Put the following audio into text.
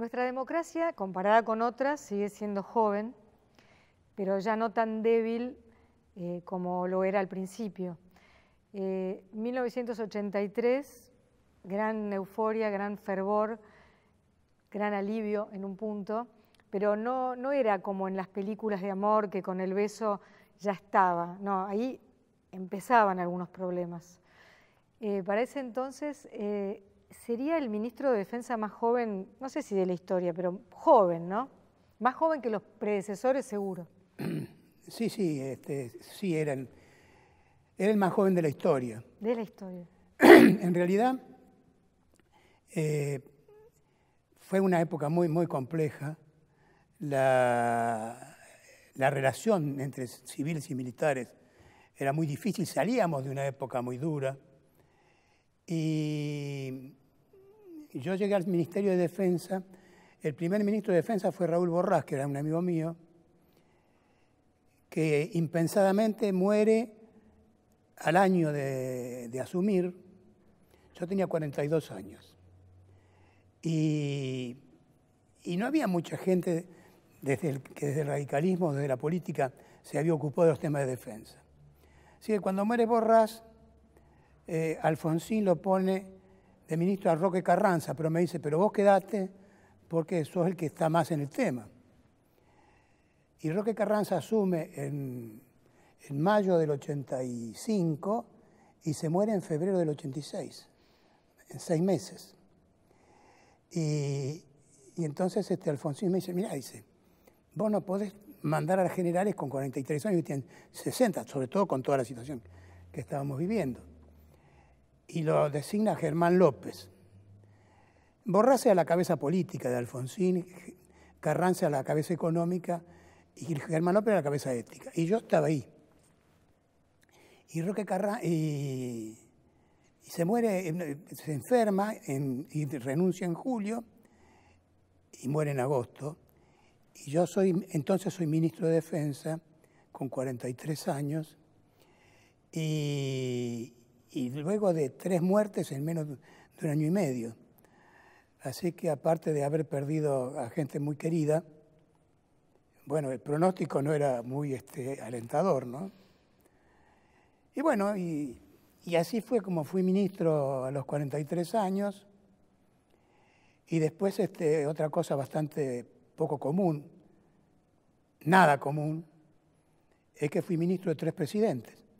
Nuestra democracia, comparada con otras, sigue siendo joven, pero ya no tan débil eh, como lo era al principio. 1983, eh, gran euforia, gran fervor, gran alivio en un punto, pero no, no era como en las películas de amor que con el beso ya estaba, no, ahí empezaban algunos problemas. Eh, para ese entonces sería el ministro de Defensa más joven, no sé si de la historia, pero joven, ¿no? Más joven que los predecesores seguro. Sí, sí, este, sí, era el más joven de la historia. De la historia. en realidad, eh, fue una época muy, muy compleja. La, la relación entre civiles y militares era muy difícil, salíamos de una época muy dura. Y yo llegué al Ministerio de Defensa, el primer ministro de Defensa fue Raúl Borrás, que era un amigo mío, que impensadamente muere al año de, asumir. Yo tenía 42 años. Y, no había mucha gente desde el, que desde el radicalismo, desde la política, se había ocupado de los temas de defensa. Así que cuando muere Borrás, eh, Alfonsín lo pone de ministro a Roque Carranza, pero me dice, pero vos quedate porque sos el que está más en el tema. Y Roque Carranza asume en, mayo del 85 y se muere en febrero del 86, en seis meses. Y, entonces este Alfonsín me dice, mira, dice, vos no podés mandar a generales con 43 años y tienen 60, sobre todo con toda la situación que estábamos viviendo. Y lo designa Germán López. Borrase a la cabeza política de Alfonsín, Carranza a la cabeza económica y Germán López a la cabeza ética. Y yo estaba ahí. Y Roque Carranza, y, se muere, se enferma y renuncia en julio y muere en agosto. Y yo soy, entonces soy ministro de Defensa con 43 años y, y luego de tres muertes en menos de un año y medio. Así que aparte de haber perdido a gente muy querida, bueno, el pronóstico no era muy este, alentador, ¿no? Y bueno, y, así fue como fui ministro a los 43 años. Y después este, otra cosa bastante poco común, nada común, es que fui ministro de tres presidentes.